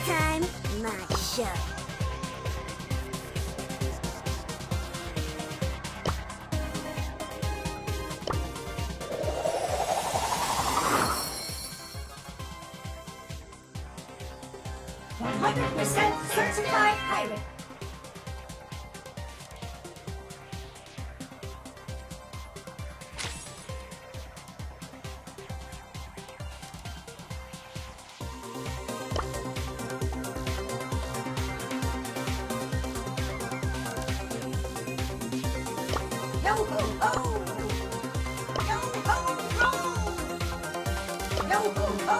time, my show. One hundred percent certified pirate. Yo ho ho! Yo ho ho!